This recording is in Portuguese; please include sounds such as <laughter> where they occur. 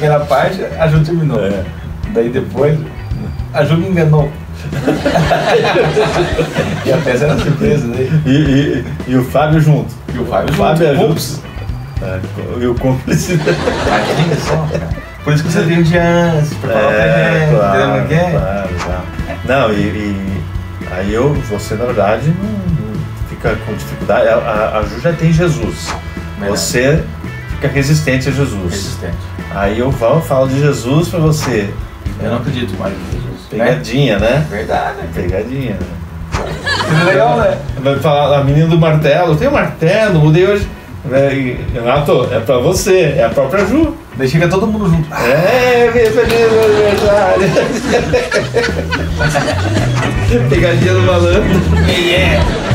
primeira parte, a Ju terminou. É. Daí depois, a Ju me enganou. <laughs> e a peça era surpresa daí. E, e, e o Fábio junto. E o Fábio o Fábio é junto. junto. Ups. É, e o cúmplice. Imagina só, cara. Por isso que você tem um dia antes, preparar o É, claro, como é que é? claro, claro. Não, e, e aí eu, você na verdade não, não fica com dificuldade. A, a, a Ju já tem Jesus. Verdade. Você fica resistente a Jesus. Resistente. Aí eu falo, falo de Jesus pra você. Eu não acredito mais em Jesus. Né? Pegadinha, né? Verdade. Pegadinha, né? É legal, né? Vai falar a menina do martelo, tem um martelo, mudei hoje. É, e, Renato, é pra você, é a própria Ju. Daí chega todo mundo junto. É, que feliz aniversário. <laughs> Pegadinha do malandro. Yeah, yeah.